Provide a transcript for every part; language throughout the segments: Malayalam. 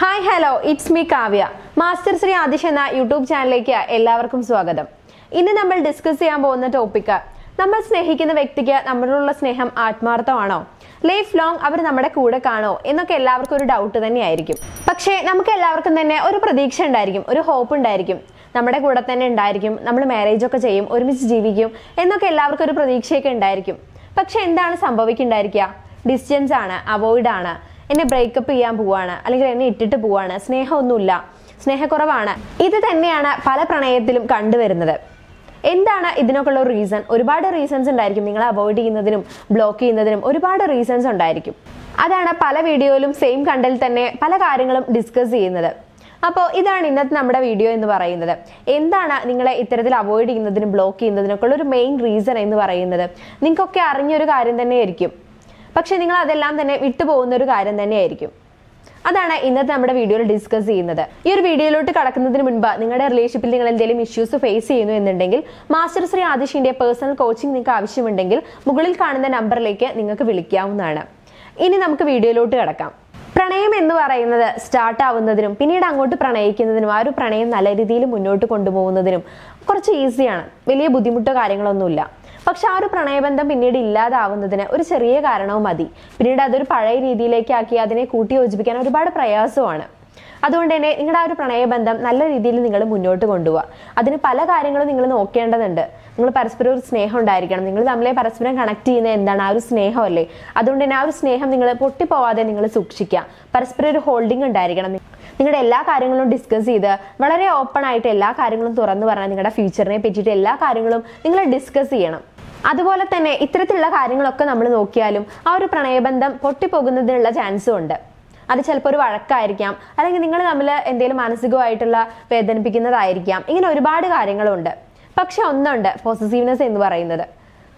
Hi hello it's me Kavya master Shri Aadish എന്ന യൂട്യൂബ് ചാനലിലേക്ക് എല്ലാവർക്കും സ്വാഗതം. ഇന്ന് നമ്മൾ ഡിസ്കസ് ചെയ്യാൻ പോകുന്ന ടോപ്പിക്ക് നമ്മൾ സ്നേഹിക്കുന്ന വ്യക്തിക്ക് നമ്മളോടുള്ള സ്നേഹം ആത്മാർത്ഥമാണോ? ലൈഫ് ലോങ് അവർ നമ്മുടെ കൂടെ കാണോ? എന്നൊക്കെ എല്ലാവർക്കും ഒരു ഡൗട്ട് തന്നെയായിരിക്കും. പക്ഷേ നമുക്ക് എല്ലാവർക്കും തന്നെ ഒരു പ്രതീക്ഷ ഉണ്ടായിരിക്കും ഒരു ഹോപ്പ് ഉണ്ടായിരിക്കും. നമ്മുടെ കൂടെ തന്നെ ഉണ്ടായിരിക്കും നമ്മൾ മാരേജ് ഒക്കെ ചെയ്യും ഒരുമിച്ച് ജീവിക്കും എന്നൊക്കെ എല്ലാവർക്കും ഒരു പ്രതീക്ഷയൊക്കെ ഉണ്ടായിരിക്കും. പക്ഷെ എന്താണ് സംഭവിക്കുന്നുണ്ടായിരിക്കുക? ഡിസ്റ്റൻസ് ആണ് അവോയ്ഡ് ആണ്. എന്നെ ബ്രേക്കപ്പ് ചെയ്യാൻ പോവാണ് അല്ലെങ്കിൽ എന്നെ ഇട്ടിട്ട് പോവാണ്. സ്നേഹമൊന്നുമില്ല. സ്നേഹക്കുറവാണ്. ഇത് തന്നെയാണ് പല പ്രണയത്തിലും കണ്ടുവരുന്നത്. എന്താണ് ഇതിനൊക്കെയുള്ള റീസൺ ഒരുപാട് റീസൺസ് ഉണ്ടായിരിക്കും നിങ്ങളെ അവോയ്ഡ് ചെയ്യുന്നതിനും ബ്ലോക്ക് ചെയ്യുന്നതിനും ഒരുപാട് റീസൺസ് ഉണ്ടായിരിക്കും. അതാണ് പല വീഡിയോയിലും സെയിം കണ്ടിൽ തന്നെ പല കാര്യങ്ങളും ഡിസ്കസ് ചെയ്യുന്നത്. അപ്പോൾ ഇതാണ് ഇന്നത്തെ നമ്മുടെ വീഡിയോ എന്ന് പറയുന്നത്. എന്താണ് നിങ്ങളെ ഇത്തരത്തിൽ അവോയ്ഡ് ചെയ്യുന്നതിനും ബ്ലോക്ക് ചെയ്യുന്നതിനൊക്കെ ഉള്ള ഒരു മെയിൻ റീസൺ എന്ന് പറയുന്നത്? നിങ്ങൾക്കൊക്കെ അറിഞ്ഞൊരു കാര്യം തന്നെയായിരിക്കും. പക്ഷെ നിങ്ങൾ അതെല്ലാം തന്നെ വിട്ടുപോകുന്ന ഒരു കാര്യം തന്നെയായിരിക്കും. അതാണ് ഇന്നത്തെ നമ്മുടെ വീഡിയോയിൽ ഡിസ്കസ് ചെയ്യുന്നത്. ഈ ഒരു വീഡിയോയിലോട്ട് കടക്കുന്നതിന് മുൻപ് നിങ്ങളുടെ റിലേഷൻഷിപ്പിൽ നിങ്ങൾ എന്തെങ്കിലും ഇഷ്യൂസ് ഫേസ് ചെയ്യുന്നു എന്നുണ്ടെങ്കിൽ മാസ്റ്റർ ശ്രീ ആദിഷിന്റെ പേഴ്സണൽ കോച്ചിങ് നിങ്ങൾക്ക് ആവശ്യമുണ്ടെങ്കിൽ മുകളിൽ കാണുന്ന നമ്പറിലേക്ക് നിങ്ങൾക്ക് വിളിക്കാവുന്നതാണ്. ഇനി നമുക്ക് വീഡിയോയിലോട്ട് കടക്കാം. പ്രണയം എന്ന് പറയുന്നത് സ്റ്റാർട്ട് ആവുന്നതിനും പിന്നീട് അങ്ങോട്ട് പ്രണയിക്കുന്നതിനും ആ ഒരു പ്രണയം നല്ല രീതിയിൽ മുന്നോട്ട് കൊണ്ടുപോകുന്നതിനും കുറച്ച് ഈസിയാണ് വലിയ ബുദ്ധിമുട്ടോ കാര്യങ്ങളൊന്നുമില്ല. പക്ഷെ ആ ഒരു പ്രണയബന്ധം പിന്നീട് ഇല്ലാതാവുന്നതിന് ഒരു ചെറിയ കാരണവും മതി. പിന്നീട് അതൊരു പഴയ രീതിയിലേക്കാക്കി അതിനെ കൂട്ടി യോജിപ്പിക്കാൻ ഒരുപാട് പ്രയാസമാണ് അതുകൊണ്ട് തന്നെ നിങ്ങളുടെ ആ ഒരു പ്രണയബന്ധം നല്ല രീതിയിൽ നിങ്ങൾ മുന്നോട്ട് കൊണ്ടുപോവുക അതിന് പല കാര്യങ്ങളും നിങ്ങൾ നോക്കേണ്ടതുണ്ട്. നിങ്ങൾ പരസ്പരം ഒരു സ്നേഹം ഉണ്ടായിരിക്കണം. നിങ്ങൾ തമ്മിലെ പരസ്പരം കണക്ട് ചെയ്യുന്ന എന്താണ്? ആ ഒരു സ്നേഹമല്ലേ? അതുകൊണ്ട് തന്നെ ആ ഒരു സ്നേഹം നിങ്ങൾ പൊട്ടിപ്പോവാതെ നിങ്ങൾ സൂക്ഷിക്കുക. പരസ്പരം ഒരു ഹോൾഡിംഗ് ഉണ്ടായിരിക്കണം. നിങ്ങളുടെ എല്ലാ കാര്യങ്ങളും ഡിസ്കസ് ചെയ്ത് വളരെ ഓപ്പൺ ആയിട്ട് എല്ലാ കാര്യങ്ങളും തുറന്നു പറഞ്ഞാൽ നിങ്ങളുടെ ഫ്യൂച്ചറിനെ പറ്റിയിട്ട് എല്ലാ കാര്യങ്ങളും നിങ്ങൾ ഡിസ്കസ് ചെയ്യണം. അതുപോലെ തന്നെ ഇത്തരത്തിലുള്ള കാര്യങ്ങളൊക്കെ നമ്മൾ നോക്കിയാലും ആ ഒരു പ്രണയബന്ധം പൊട്ടിപ്പോകുന്നതിനുള്ള ചാൻസും ഉണ്ട്. അത് ചിലപ്പോൾ ഒരു വഴക്കായിരിക്കാം. അല്ലെങ്കിൽ നിങ്ങൾ തമ്മിൽ എന്തെങ്കിലും മാനസികമായിട്ടുള്ള വേദനിപ്പിക്കുന്നതായിരിക്കാം. ഇങ്ങനെ ഒരുപാട് കാര്യങ്ങളുണ്ട്. പക്ഷെ ഒന്നുണ്ട് പോസിറ്റീവ്നെസ് എന്ന് പറയുന്നത്.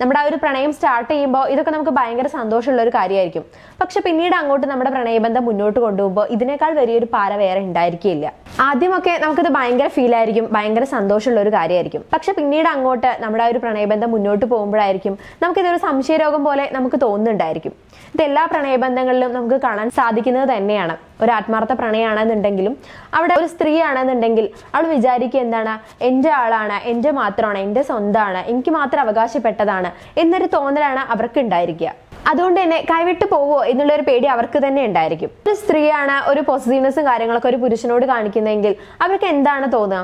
നമ്മുടെ ആ ഒരു പ്രണയം സ്റ്റാർട്ട് ചെയ്യുമ്പോൾ ഇതൊക്കെ നമുക്ക് ഭയങ്കര സന്തോഷമുള്ള ഒരു കാര്യമായിരിക്കും. പക്ഷെ പിന്നീട് അങ്ങോട്ട് നമ്മുടെ പ്രണയബന്ധം മുന്നോട്ട് കൊണ്ടുപോകുമ്പോൾ ഇതിനേക്കാൾ വലിയൊരു പാര വേറെ ഉണ്ടായിരിക്കില്ല ആദ്യമൊക്കെ നമുക്കത് ഭയങ്കര ഫീൽ ആയിരിക്കും ഭയങ്കര സന്തോഷമുള്ള ഒരു കാര്യമായിരിക്കും. പക്ഷെ പിന്നീട് അങ്ങോട്ട് നമ്മുടെ ആ ഒരു പ്രണയബന്ധം മുന്നോട്ട് പോകുമ്പോഴായിരിക്കും നമുക്കിതൊരു സംശയരോഗം പോലെ നമുക്ക് തോന്നുന്നുണ്ടായിരിക്കും. ഇത് എല്ലാ പ്രണയബന്ധങ്ങളിലും നമുക്ക് കാണാൻ സാധിക്കുന്നത് തന്നെയാണ്. ഒരു ആത്മാർത്ഥ പ്രണയമാണെന്നുണ്ടെങ്കിലും അവിടെ ഒരു സ്ത്രീ ആണെന്നുണ്ടെങ്കിൽ അവൾ വിചാരിക്കുക എന്താണ്? എന്റെ ആളാണ് എന്റെ മാത്രമാണ് എന്റെ സ്വന്തമാണ് എനിക്ക് മാത്രം അവകാശപ്പെട്ടതാണ് എന്നൊരു തോന്നലാണ് അവർക്ക് ഉണ്ടായിരിക്കുക അതുകൊണ്ട് തന്നെ കൈവിട്ട് പോവോ എന്നുള്ള ഒരു പേടി അവർക്ക് തന്നെ ഉണ്ടായിരിക്കും. ഒരു സ്ത്രീയാണ് ഒരു പോസിറ്റീവ്നെസ്സും കാര്യങ്ങളൊക്കെ ഒരു പുരുഷനോട് കാണിക്കുന്നതെങ്കിൽ അവർക്ക് എന്താണ് തോന്നുക?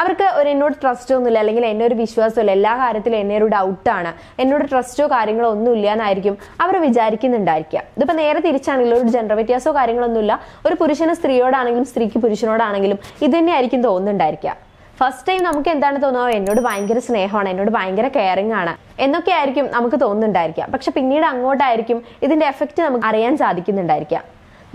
അവർക്ക് ഒരു എന്നോട് ട്രസ്റ്റോ ഒന്നുമില്ല അല്ലെങ്കിൽ എന്നെ ഒരു വിശ്വാസമില്ല എല്ലാ കാര്യത്തിലും എന്നെ ഒരു ഡൗട്ടാണ് എന്നോട് ട്രസ്റ്റോ കാര്യങ്ങളോ ഒന്നും ഇല്ല എന്നായിരിക്കും അവർ വിചാരിക്കുന്നുണ്ടായിരിക്കുക. ഇതിപ്പോൾ നേരെ തിരിച്ചാണെങ്കിലും ഒരു ജെൻഡർ വ്യത്യാസമോ കാര്യങ്ങളൊന്നുമില്ല ഒരു പുരുഷന് സ്ത്രീയോടാണെങ്കിലും സ്ത്രീക്ക് പുരുഷനോടാണെങ്കിലും ഇത് തന്നെയായിരിക്കും തോന്നുന്നുണ്ടായിരിക്കുക. ഫസ്റ്റ് ടൈം നമുക്ക് എന്താണ് തോന്നുക എന്നോട് ഭയങ്കര സ്നേഹമാണ് എന്നോട് ഭയങ്കര കെയറിംഗ് ആണ് എന്നൊക്കെ ആയിരിക്കും നമുക്ക് തോന്നുന്നുണ്ടായിരിക്കാം. പക്ഷെ പിന്നീട് അങ്ങോട്ടായിരിക്കും ഇതിന്റെ എഫക്റ്റ് നമുക്ക് അറിയാൻ സാധിക്കുന്നുണ്ടായിരിക്കുക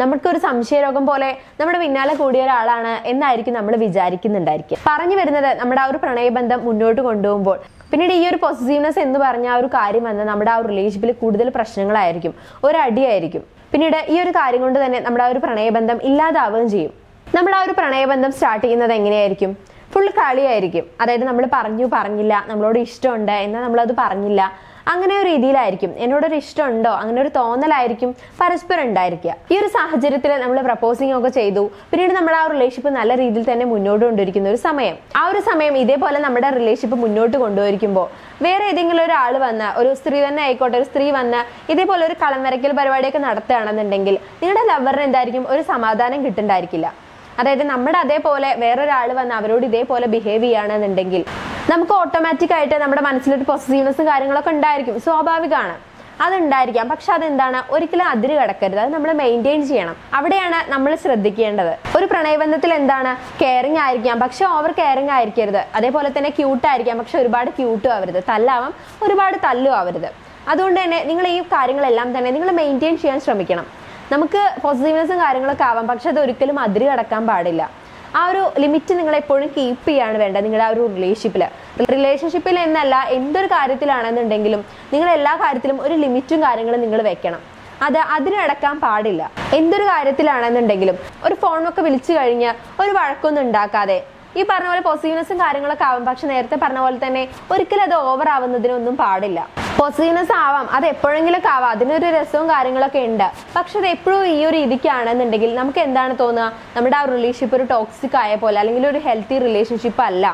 നമുക്കൊരു സംശയരോഗം പോലെ നമ്മുടെ പിന്നാലെ കൂടിയ ഒരാളാണ് എന്നായിരിക്കും നമ്മൾ വിചാരിക്കുന്നുണ്ടായിരിക്കുക പറഞ്ഞു വരുന്നത് നമ്മുടെ ആ ഒരു പ്രണയബന്ധം മുന്നോട്ട് കൊണ്ടുപോകുമ്പോൾ. പിന്നീട് ഈ ഒരു പോസിറ്റീവ്നെസ് എന്ന് പറഞ്ഞ ആ ഒരു കാര്യം വന്ന് നമ്മുടെ ആ ഒരു റിലേഷൻഷിപ്പിൽ കൂടുതൽ പ്രശ്നങ്ങളായിരിക്കും ഒരടിയായിരിക്കും. പിന്നീട് ഈ ഒരു കാര്യം കൊണ്ട് തന്നെ നമ്മുടെ ആ ഒരു പ്രണയബന്ധം ഇല്ലാതാവുകയും ചെയ്യും. നമ്മൾ ആ ഒരു പ്രണയബന്ധം സ്റ്റാർട്ട് ചെയ്യുന്നത് എങ്ങനെയായിരിക്കും? ഫുൾ കളിയായിരിക്കും. അതായത് നമ്മൾ പറഞ്ഞു പറഞ്ഞില്ല നമ്മളോട് ഇഷ്ടമുണ്ട് എന്നാൽ നമ്മളത് പറഞ്ഞില്ല. അങ്ങനെ ഒരു രീതിയിലായിരിക്കും. എന്നോടൊരു ഇഷ്ടമുണ്ടോ? അങ്ങനെ ഒരു തോന്നലായിരിക്കും പരസ്പരം ഉണ്ടായിരിക്കുക. ഈ ഒരു സാഹചര്യത്തിൽ നമ്മൾ പ്രപ്പോസിംഗ് ഒക്കെ ചെയ്തു. പിന്നീട് നമ്മൾ ആ റിലേഷൻഷിപ്പ് നല്ല രീതിയിൽ തന്നെ മുന്നോട്ട് കൊണ്ടിരിക്കുന്ന ഒരു സമയം. ആ ഒരു സമയം ഇതേപോലെ നമ്മുടെ റിലേഷൻഷിപ്പ് മുന്നോട്ട് കൊണ്ടുപോയിരിക്കുമ്പോൾ വേറെ ഏതെങ്കിലും ഒരാൾ വന്ന് ഒരു സ്ത്രീ തന്നെ ആയിക്കോട്ടെ ഒരു സ്ത്രീ വന്ന് ഇതേപോലെ ഒരു കളം വരയ്ക്കൽ പരിപാടിയൊക്കെ നടത്തുകയാണെന്നുണ്ടെങ്കിൽ നിങ്ങളുടെ ലവറിന് എന്തായിരിക്കും? ഒരു സമാധാനം കിട്ടുന്നുണ്ടായിരിക്കില്ല അതായത് നമ്മുടെ അതേപോലെ വേറൊരാൾ വന്ന് അവരോട് ഇതേപോലെ ബിഹേവ് ചെയ്യുകയാണെന്നുണ്ടെങ്കിൽ നമുക്ക് ഓട്ടോമാറ്റിക് ആയിട്ട് നമ്മുടെ മനസ്സിലൊരു പോസിറ്റീവ്നെസ്സും കാര്യങ്ങളൊക്കെ ഉണ്ടായിരിക്കും സ്വാഭാവികമാണ്. അതുണ്ടായിരിക്കാം. പക്ഷെ അതെന്താണ്? ഒരിക്കലും അതിര് കടക്കരുത്. അത് നമ്മൾ മെയിന്റെയിൻ ചെയ്യണം. അവിടെയാണ് നമ്മൾ ശ്രദ്ധിക്കേണ്ടത്. ഒരു പ്രണയബന്ധത്തിൽ എന്താണ്? കെയറിങ് ആയിരിക്കാം. പക്ഷെ ഓവർ കെയറിങ് ആയിരിക്കരുത്. അതേപോലെ തന്നെ ക്യൂട്ട് ആയിരിക്കാം. പക്ഷെ ഒരുപാട് ക്യൂട്ടും ആവരുത്. തല്ലാവാം. ഒരുപാട് തല്ലും ആവരുത്. അതുകൊണ്ട് തന്നെ നിങ്ങൾ ഈ കാര്യങ്ങളെല്ലാം തന്നെ നിങ്ങൾ മെയിന്റെയിൻ ചെയ്യാൻ ശ്രമിക്കണം. നമുക്ക് പോസിറ്റീവ്നെസ്സും കാര്യങ്ങളൊക്കെ ആവാം. പക്ഷെ അത് ഒരിക്കലും അതിര് കടക്കാൻ പാടില്ല. ആ ഒരു ലിമിറ്റ് നിങ്ങൾ എപ്പോഴും കീപ്പ് ചെയ്യാണ് വേണ്ടത് നിങ്ങളുടെ ആ ഒരു റിലേഷൻഷിപ്പിൽ റിലേഷൻഷിപ്പിൽ എന്നല്ല എന്തൊരു കാര്യത്തിലാണെന്നുണ്ടെങ്കിലും നിങ്ങൾ എല്ലാ കാര്യത്തിലും ഒരു ലിമിറ്റും കാര്യങ്ങളും നിങ്ങൾ വെക്കണം. അത് അതിനടക്കാൻ പാടില്ല. എന്തൊരു കാര്യത്തിലാണെന്നുണ്ടെങ്കിലും ഒരു ഫോണൊക്കെ വിളിച്ചു കഴിഞ്ഞ് ഒരു വഴക്കൊന്നും ഉണ്ടാക്കാതെ ഈ പറഞ്ഞ പോലെ പോസിറ്റീവ്നെസ്സും കാര്യങ്ങളൊക്കെ ആവും. പക്ഷെ നേരത്തെ പറഞ്ഞ പോലെ തന്നെ ഒരിക്കലും അത് ഓവർ ആവുന്നതിനൊന്നും പാടില്ല. പോസിറ്റീവ്നെസ് ആവാം. അത് എപ്പോഴെങ്കിലൊക്കെ ആവാം. അതിനൊരു രസവും കാര്യങ്ങളൊക്കെ ഉണ്ട്. പക്ഷെ അത് എപ്പോഴും ഈ ഒരു രീതിക്കാണെന്നുണ്ടെങ്കിൽ നമുക്ക് എന്താണ് തോന്നുക? നമ്മുടെ ആ റിലേഷൻഷിപ്പ് ഒരു ടോക്സിക് ആയ പോലെ അല്ലെങ്കിൽ ഒരു ഹെൽത്തി റിലേഷൻഷിപ്പ് അല്ല.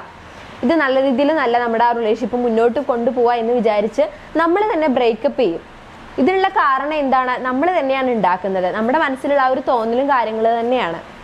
ഇത് നല്ല രീതിയിൽ നല്ല നമ്മുടെ ആ റിലേഷൻഷിപ്പ് മുന്നോട്ട് കൊണ്ടുപോവാ എന്ന് വിചാരിച്ച് നമ്മൾ തന്നെ ബ്രേക്കപ്പ് ചെയ്യും. ഇതിനുള്ള കാരണം എന്താണ്? നമ്മൾ തന്നെയാണ് ഉണ്ടാക്കുന്നത്. നമ്മുടെ മനസ്സിലുള്ള ആ ഒരു തോന്നലും കാര്യങ്ങൾ തന്നെയാണ്.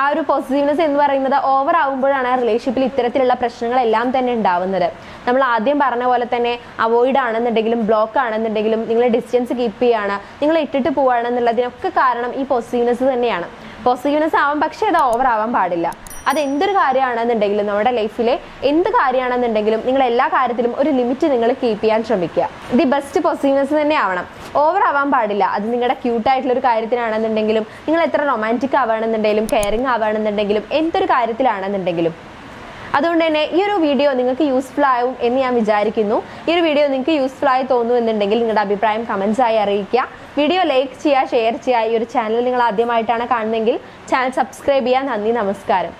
ആ ഒരു പോസിറ്റീവ്നെസ് എന്ന് പറയുന്നത് ഓവർ ആവുമ്പോഴാണ് റിലേഷൻഷിപ്പിൽ ഇത്തരത്തിലുള്ള പ്രശ്നങ്ങളെല്ലാം തന്നെ ഉണ്ടാവുന്നത്. നമ്മൾ ആദ്യം പറഞ്ഞ പോലെ തന്നെ അവോയ്ഡ് ആണെന്നുണ്ടെങ്കിലും ബ്ലോക്ക് ആണെന്നുണ്ടെങ്കിലും നിങ്ങൾ ഡിസ്റ്റൻസ് കീപ്പ് ചെയ്യാണ് നിങ്ങൾ ഇട്ടിട്ട് പോവുകയാണെന്നുള്ളതിനൊക്കെ കാരണം ഈ പോസിറ്റീവ്നെസ് തന്നെയാണ്. പോസിറ്റീവ്നെസ് ആവാം പക്ഷേ അത് ഓവർ ആവാൻ പാടില്ല. അത് എന്തൊരു കാര്യമാണെന്നുണ്ടെങ്കിലും നമ്മുടെ ലൈഫിലെ എന്ത് കാര്യമാണെന്നുണ്ടെങ്കിലും നിങ്ങൾ എല്ലാ കാര്യത്തിലും ഒരു ലിമിറ്റ് നിങ്ങൾ കീപ്പ് ചെയ്യാൻ ശ്രമിക്കുക. ദി ബെസ്റ്റ് പോസിറ്റീവ്നെസ് തന്നെ ആവണം. ഓവർ ആവാൻ പാടില്ല. അത് നിങ്ങളുടെ ക്യൂട്ടായിട്ടുള്ള ഒരു കാര്യത്തിനാണെന്നുണ്ടെങ്കിലും നിങ്ങൾ എത്ര റൊമാന്റിക് ആവുകയാണെന്നുണ്ടെങ്കിലും കെയറിങ് ആവുകയാണെന്നുണ്ടെങ്കിലും എന്തൊരു കാര്യത്തിലാണെന്നുണ്ടെങ്കിലും. അതുകൊണ്ട് തന്നെ ഈ ഒരു വീഡിയോ നിങ്ങൾക്ക് യൂസ്ഫുൾ ആവും എന്ന് ഞാൻ വിചാരിക്കുന്നു. ഈ ഒരു വീഡിയോ നിങ്ങൾക്ക് യൂസ്ഫുൾ ആയി തോന്നുന്നു എന്നുണ്ടെങ്കിൽ നിങ്ങളുടെ അഭിപ്രായം കമൻസ് ആയി അറിയിക്കുക. വീഡിയോ ലൈക്ക് ചെയ്യുക ഷെയർ ചെയ്യുക ഈ ഒരു ചാനൽ നിങ്ങൾ ആദ്യമായിട്ടാണ് കാണുന്നതെങ്കിൽ ചാനൽ സബ്സ്ക്രൈബ് ചെയ്യുക നന്ദി നമസ്കാരം.